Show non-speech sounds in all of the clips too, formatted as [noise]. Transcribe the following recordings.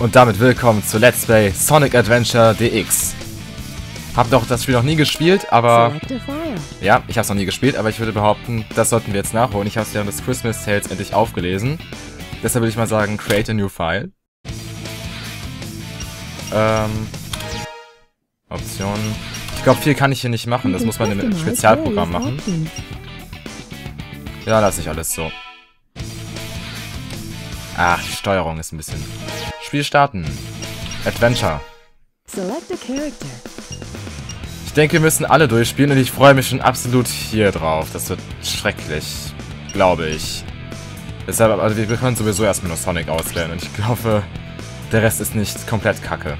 Und damit willkommen zu Let's Play Sonic Adventure DX. Hab doch das Spiel noch nie gespielt, aber... Ja, ich hab's noch nie gespielt, aber ich würde behaupten, das sollten wir jetzt nachholen. Ich hab's während des Christmas Tales endlich aufgelesen. Deshalb würde ich mal sagen, create a new file. Ähm... Optionen... Ich glaube, viel kann ich hier nicht machen. Das muss man im Spezialprogramm machen. Ja, lasse ich alles so. Ach, die Steuerung ist ein bisschen... Spiel starten. Adventure. Ich denke, wir müssen alle durchspielen und ich freue mich schon absolut hier drauf. Das wird schrecklich. Glaube ich. Deshalb, also wir können sowieso erstmal nur Sonic auswählen und ich glaube, der Rest ist nicht komplett kacke.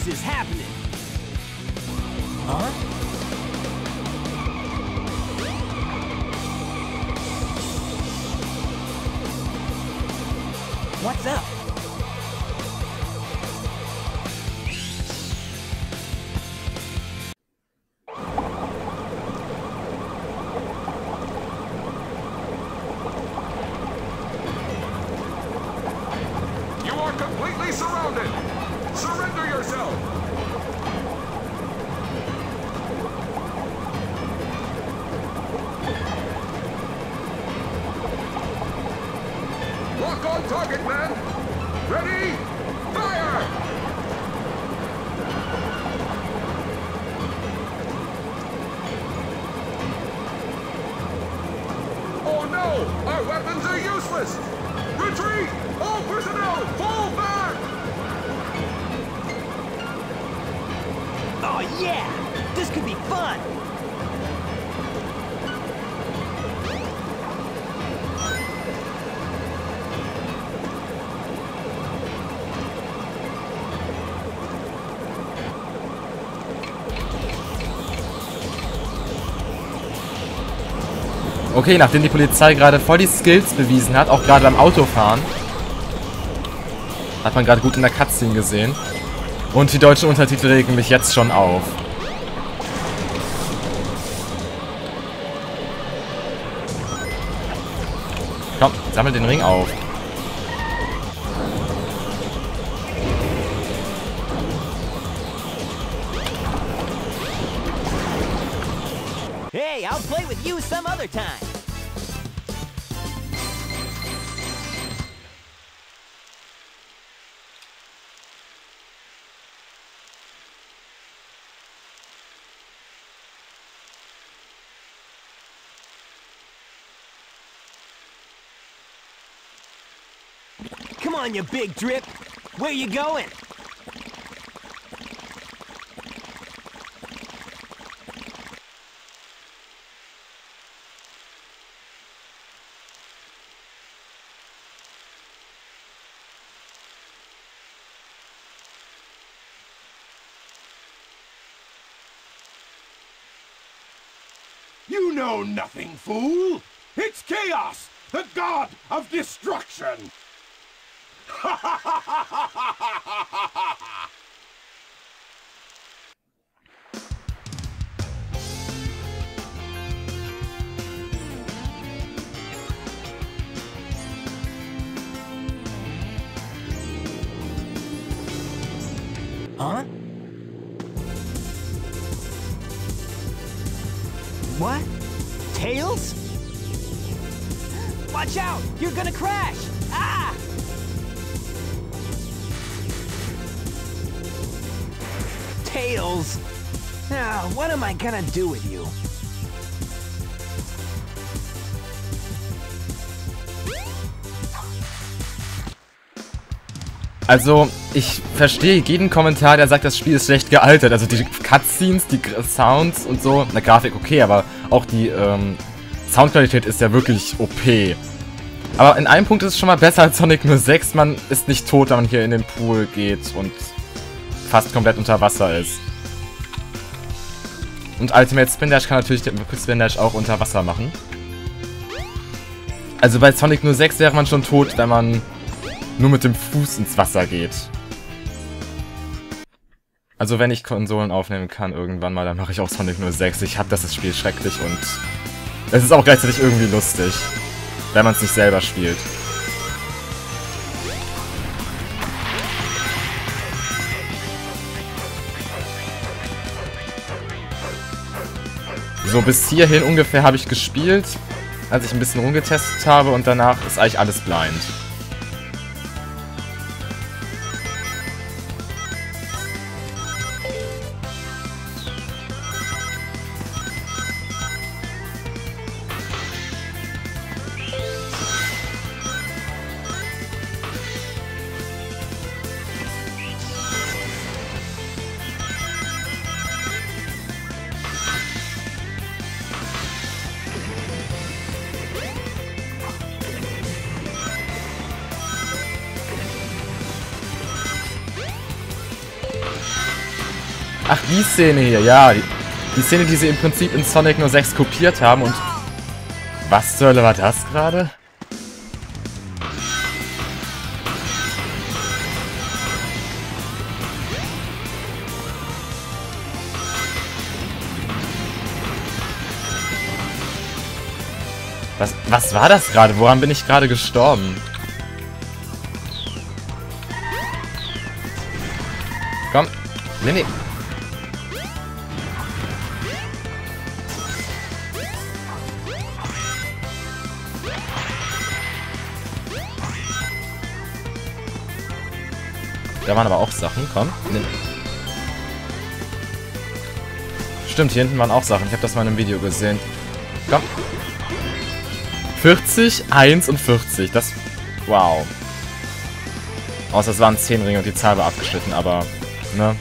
This is happening! Weapons are useless! Retreat! All personnel, fall back! Oh yeah! Okay, nachdem die Polizei gerade voll die Skills bewiesen hat, auch gerade beim Autofahren, hat man gerade gut in der Cutscene gesehen. Und die deutschen Untertitel regen mich jetzt schon auf. Komm, sammel den Ring auf. Some other time! Come on, you big drip! Where you going? You know nothing, fool! It's Chaos, the god of destruction! Huh? What? Tails? Watch out! You're gonna crash! Ah! Tails! Now, what am I gonna do with you? Also, ich verstehe jeden Kommentar, der sagt, das Spiel ist schlecht gealtert. Also die Cutscenes, die Sounds und so, na Grafik okay, aber auch die ähm, Soundqualität ist ja wirklich OP. Aber in einem Punkt ist es schon mal besser als Sonic 06. Man ist nicht tot, wenn man hier in den Pool geht und fast komplett unter Wasser ist. Und Ultimate Spin Dash kann natürlich den Spin Dash auch unter Wasser machen. Also bei Sonic 06 wäre man schon tot, wenn man nur mit dem Fuß ins Wasser geht. Also wenn ich Konsolen aufnehmen kann irgendwann mal, dann mache ich auch Sonic 06. Ich hab das Spiel schrecklich und es ist auch gleichzeitig irgendwie lustig, wenn man es nicht selber spielt. So, bis hierhin ungefähr habe ich gespielt, als ich ein bisschen rumgetestet habe und danach ist eigentlich alles blind. Die Szene hier, ja. Die, die Szene, die sie im Prinzip in Sonic 06 kopiert haben und... Was zur Hölle war das gerade? Was, was war das gerade? Woran bin ich gerade gestorben? Komm. Nee, nee. Da waren aber auch Sachen, komm. Nimm. Stimmt, hier hinten waren auch Sachen. Ich habe das mal in einem Video gesehen. Komm. 40, 1 und 40. Das... Wow. Außer es waren 10 Ringe und die Zahl war abgeschnitten, aber... Ne?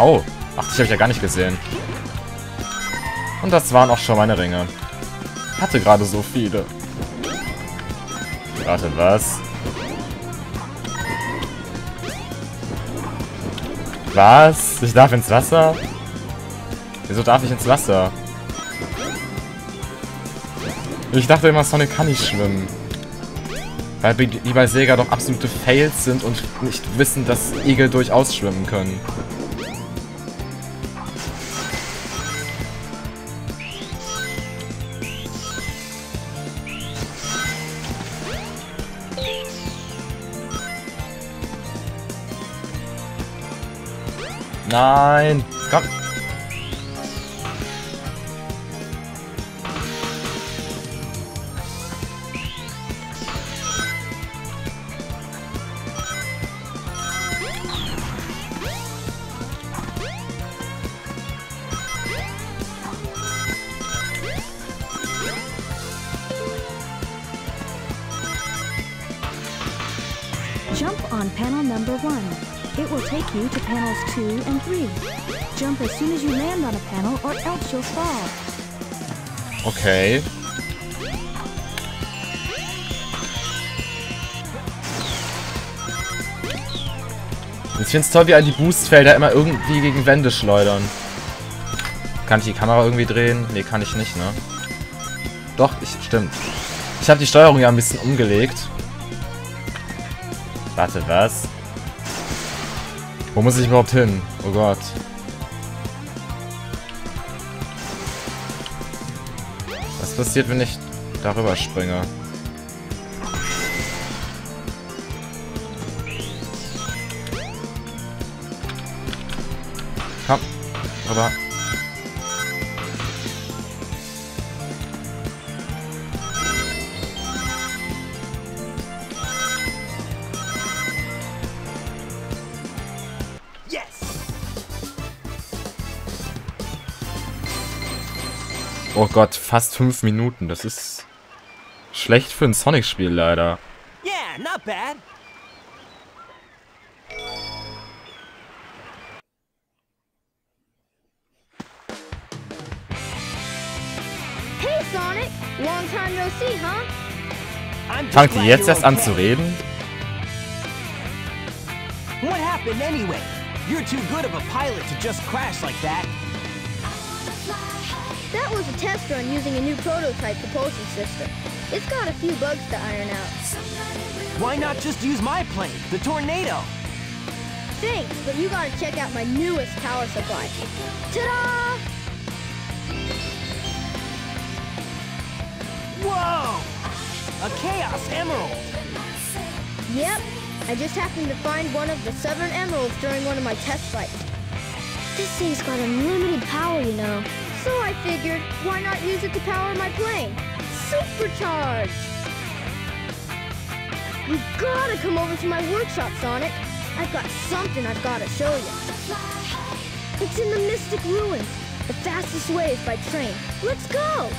Au. Ach, das habe ich ja gar nicht gesehen. Und das waren auch schon meine Ringe. Hatte gerade so viele. Warte, was? Was? Ich darf ins Wasser? Wieso darf ich ins Wasser? Ich dachte immer, Sonic kann nicht schwimmen. Weil die bei Sega doch absolute Fails sind und nicht wissen, dass Igel durchaus schwimmen können. Nein! Komm! Jump on panel number one. It will take you to panels two and three. Jump as soon as you land on a panel or else you'll fall. Okay. Ich finde es toll, wie all die Boostfelder immer irgendwie gegen Wände schleudern. Kann ich die Kamera irgendwie drehen? Ne, kann ich nicht, ne? Doch, ich, stimmt. Ich habe die Steuerung ja ein bisschen umgelegt. Warte, was? Wo muss ich überhaupt hin? Oh Gott. Was passiert, wenn ich darüber springe? Komm. Rüber. Oh Gott, fast fünf Minuten. Das ist schlecht für ein Sonic-Spiel leider. Yeah, not bad. Hey, Sonic! Long time no see, huh? Fangt ihr jetzt erst an zu reden? What happened anyway? You're too good of a pilot to just crash like that. That was a test run using a new prototype propulsion system. It's got a few bugs to iron out. Why not just use my plane, the Tornado? Thanks, but you gotta check out my newest power supply. Ta-da! Whoa! A Chaos Emerald! Yep, I just happened to find one of the seven emeralds during one of my test flights. This thing's got unlimited power, you know. Figured, why not use it to power my plane? Supercharged! You gotta come over to my workshop, Sonic. I've got something I've gotta show you. It's in the Mystic Ruins. The fastest way is by train. Let's go!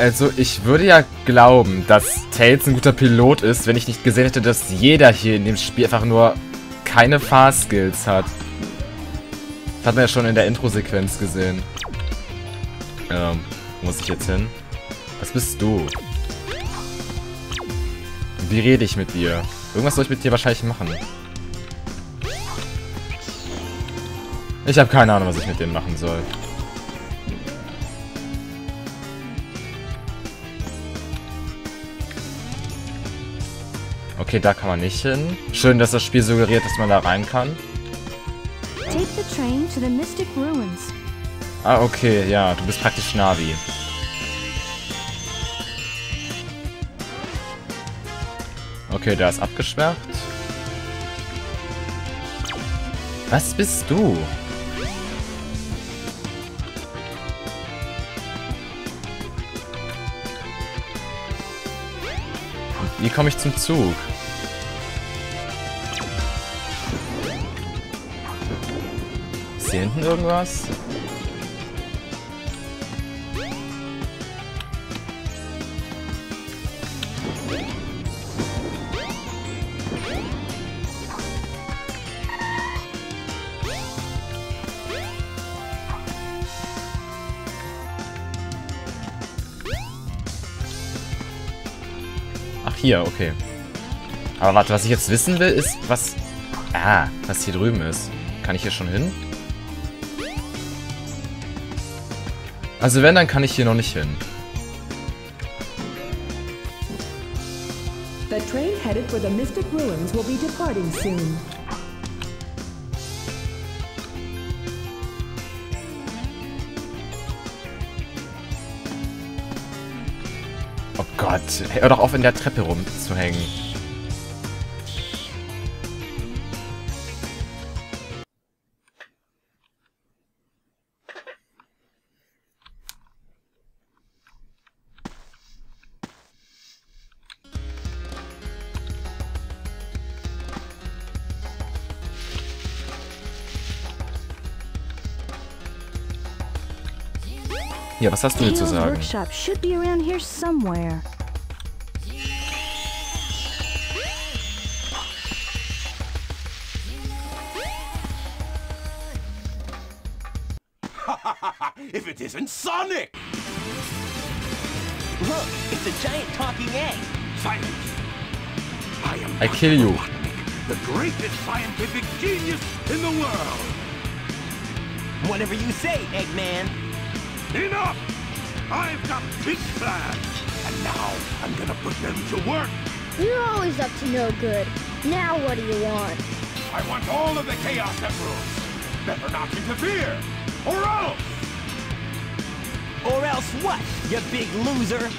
Also, ich würde ja glauben, dass Tails ein guter Pilot ist, wenn ich nicht gesehen hätte, dass jeder hier in dem Spiel einfach nur keine Fahrskills hat. Das hat man ja schon in der Intro-Sequenz gesehen. Ähm, wo muss ich jetzt hin? Was bist du? Wie rede ich mit dir? Irgendwas soll ich mit dir wahrscheinlich machen. Ich habe keine Ahnung, was ich mit dem machen soll. Okay, da kann man nicht hin. Schön, dass das Spiel suggeriert, dass man da rein kann. Take the train to the Mystic Ruins. Ah, okay, ja, du bist praktisch Navi. Okay, der ist abgesperrt. Was bist du? Wie komme ich zum Zug? Ist hinten irgendwas? Ach, hier, okay. Aber warte, was ich jetzt wissen will, ist, was... Ah, was hier drüben ist. Kann ich hier schon hin? Also wenn, dann kann ich hier noch nicht hin. The train headed for the Mystic Ruins will be departing soon. Oh Gott, hör doch auf, in der Treppe rumzuhängen. Ja, was hast du mir zu sagen? workshop should be around here somewhere. [laughs] If it isn't Sonic! Look, it's a giant talking egg. Silence! I am I kill you. the greatest scientific genius in the world! Whatever you say, Eggman. Enough! I've got big plans! And now I'm gonna put them to work! You're always up to no good. Now what do you want? I want all of the Chaos Emeralds! Better not interfere! Or else! Or else what, you big loser?